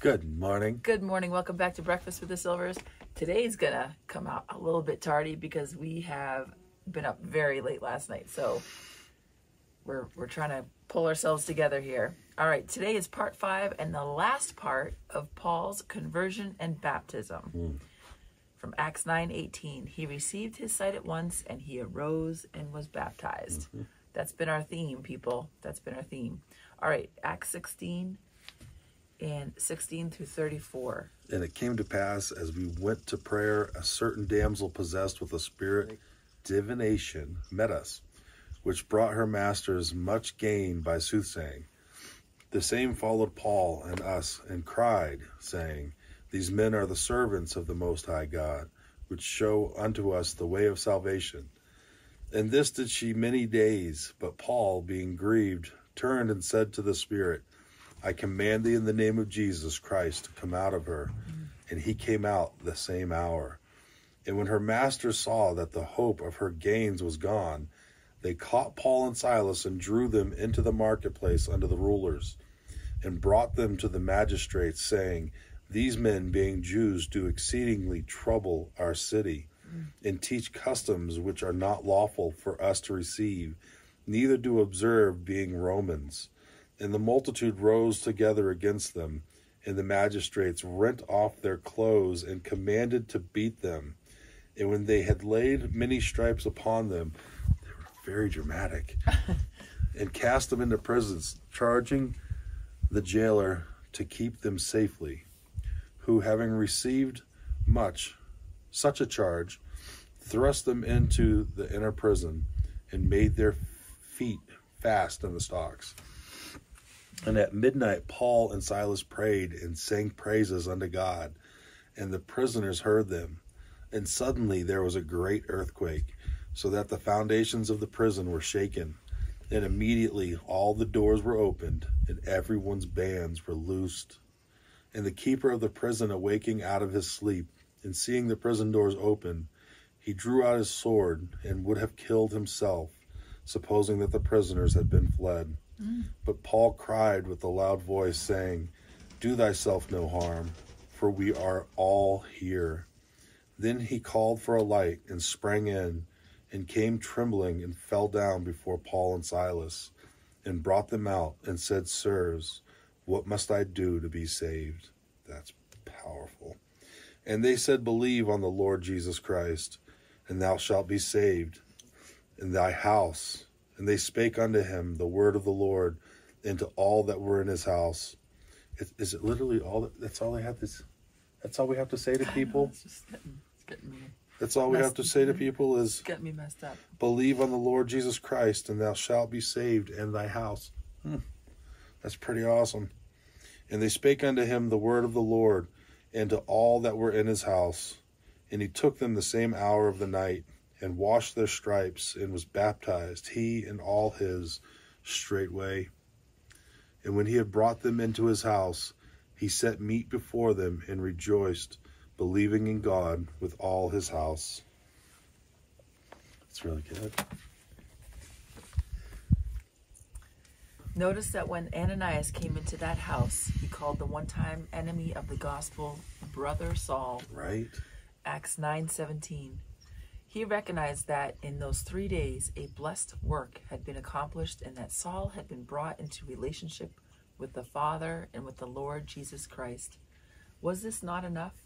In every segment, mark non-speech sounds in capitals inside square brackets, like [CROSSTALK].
Good morning. Good morning. Welcome back to Breakfast with the Silvers. Today's gonna come out a little bit tardy because we have been up very late last night. So we're we're trying to pull ourselves together here. All right, today is part 5 and the last part of Paul's conversion and baptism. Hmm. From Acts 9:18, he received his sight at once and he arose and was baptized. Mm-hmm. That's been our theme, people. That's been our theme. All right, Acts 16 and 16 through 34. And it came to pass as we went to prayer, a certain damsel possessed with a spirit divination met us, which brought her masters much gain by soothsaying. The same followed Paul and us and cried, saying, These men are the servants of the Most High God, which show unto us the way of salvation. And this did she many days, but Paul, being grieved, turned and said to the Spirit, I command thee in the name of Jesus Christ to come out of her. And he came out the same hour. And when her masters saw that the hope of her gains was gone, they caught Paul and Silas and drew them into the marketplace under the rulers, and brought them to the magistrates, saying, These men, being Jews, do exceedingly trouble our city, and teach customs which are not lawful for us to receive, neither do observe, being Romans. And the multitude rose together against them, and the magistrates rent off their clothes and commanded to beat them. And when they had laid many stripes upon them, they were very dramatic, [LAUGHS] and cast them into prisons, charging the jailer to keep them safely, who, having received much, such a charge, thrust them into the inner prison, and made their feet fast in the stocks. And at midnight, Paul and Silas prayed and sang praises unto God, and the prisoners heard them. And suddenly there was a great earthquake, so that the foundations of the prison were shaken. And immediately all the doors were opened, and everyone's bands were loosed. And the keeper of the prison, awaking out of his sleep, and seeing the prison doors open, he drew out his sword and would have killed himself, supposing that the prisoners had been fled. But Paul cried with a loud voice, saying, Do thyself no harm, for we are all here. Then he called for a light and sprang in, and came trembling and fell down before Paul and Silas, and brought them out, and said, Sirs, what must I do to be saved? That's powerful. And they said, Believe on the Lord Jesus Christ, and thou shalt be saved in thy house. And they spake unto him the word of the Lord, and to all that were in his house. Is, is it literally all? That, that's all they have to. That's all we have to say to people. It's just getting, it's getting me, That's all we have to say to people is getting me messed up. believe on the Lord Jesus Christ, and thou shalt be saved and thy house. Hmm. That's pretty awesome. And they spake unto him the word of the Lord, and to all that were in his house. And he took them the same hour of the night, and washed their stripes, and was baptized, he and all his, straightway. And when he had brought them into his house, he set meat before them, and rejoiced, believing in God with all his house. It's really good. Notice that when Ananias came into that house, he called the one-time enemy of the gospel brother Saul. Right? Acts 9:17. He recognized that in those 3 days a blessed work had been accomplished and that Saul had been brought into relationship with the Father and with the Lord Jesus Christ. Was this not enough?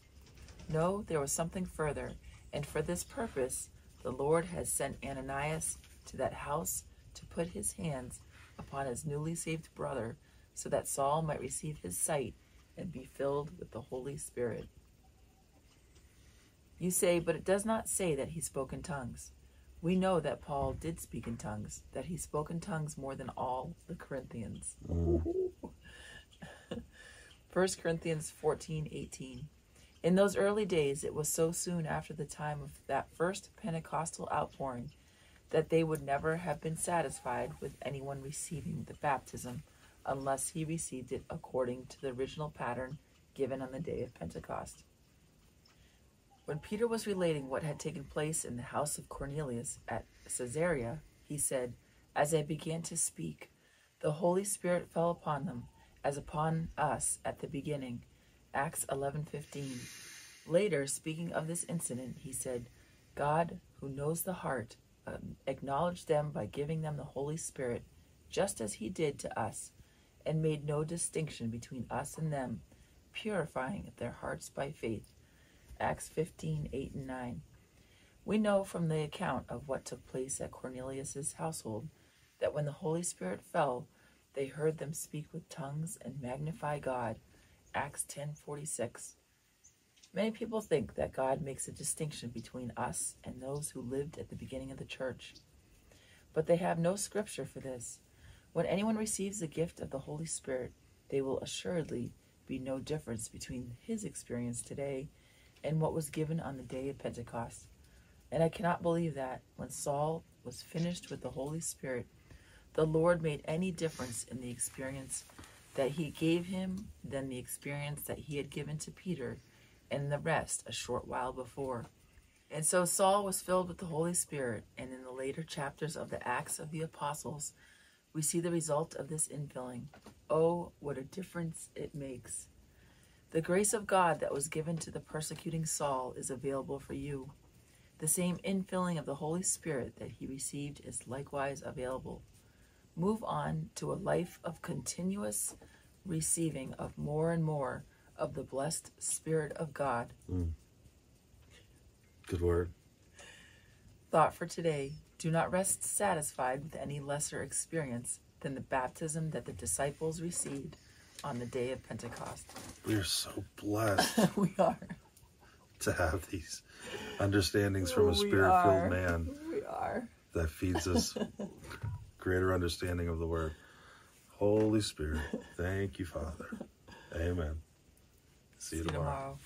No, there was something further, and for this purpose the Lord has sent Ananias to that house to put his hands upon his newly saved brother so that Saul might receive his sight and be filled with the Holy Spirit. You say, but it does not say that he spoke in tongues. We know that Paul did speak in tongues, that he spoke in tongues more than all the Corinthians. [LAUGHS] 1 Corinthians 14 18. In those early days, it was so soon after the time of that first Pentecostal outpouring that they would never have been satisfied with anyone receiving the baptism unless he received it according to the original pattern given on the day of Pentecost. When Peter was relating what had taken place in the house of Cornelius at Caesarea, he said, As I began to speak, the Holy Spirit fell upon them, as upon us at the beginning. Acts 11:15. Later, speaking of this incident, he said, "God, who knows the heart, um, acknowledged them by giving them the Holy Spirit, just as he did to us, and made no distinction between us and them, purifying their hearts by faith." Acts 15:8 and 9. We know from the account of what took place at Cornelius's household that when the Holy Spirit fell, they heard them speak with tongues and magnify God. Acts 10:46. Many people think that God makes a distinction between us and those who lived at the beginning of the church. But they have no scripture for this. When anyone receives the gift of the Holy Spirit, there will assuredly be no difference between his experience today and what was given on the day of Pentecost. And I cannot believe that when Saul was finished with the Holy Spirit, the Lord made any difference in the experience that he gave him than the experience that he had given to Peter and the rest a short while before. And so Saul was filled with the Holy Spirit, and in the later chapters of the Acts of the Apostles, we see the result of this infilling. Oh, what a difference it makes! The grace of God that was given to the persecuting Saul is available for you. The same infilling of the Holy Spirit that he received is likewise available. Move on to a life of continuous receiving of more and more of the blessed Spirit of God. Hmm. Good word. Thought for today do not rest satisfied with any lesser experience than the baptism that the disciples received on the day of Pentecost. We are so blessed [LAUGHS] we are. to have these understandings from a spirit filled man We are. that feeds us [LAUGHS] greater understanding of the word. Holy Spirit, thank you, Father. Amen. See you See tomorrow. tomorrow.